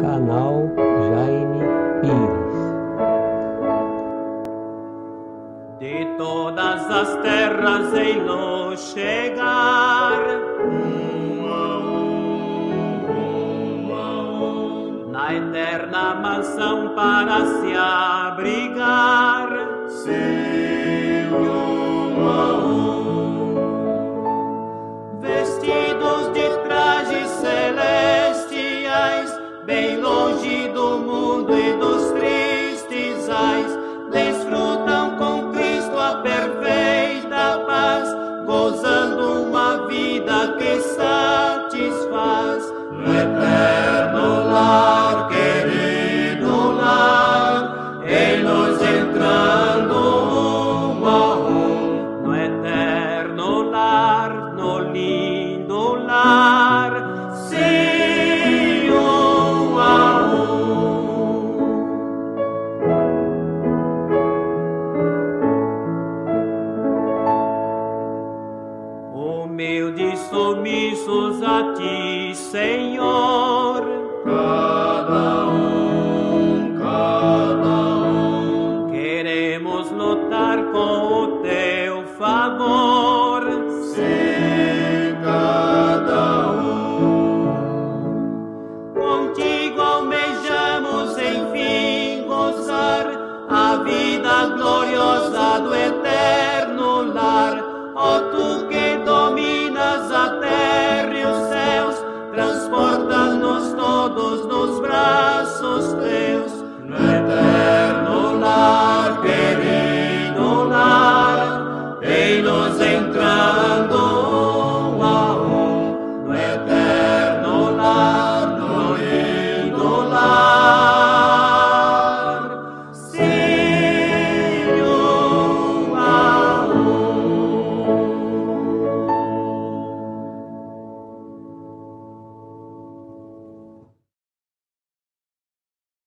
Canal Jaime Pires. De todas as terras ei-lo chegar, um a um, um a um, na eterna mansão para se abrigar. sim, Humildes submissos a ti, Senhor, Cada um, cada um, queremos lutar com o teu favor. sim, cada um. Contigo almejamos enfim gozar a vida gloriosa do eterno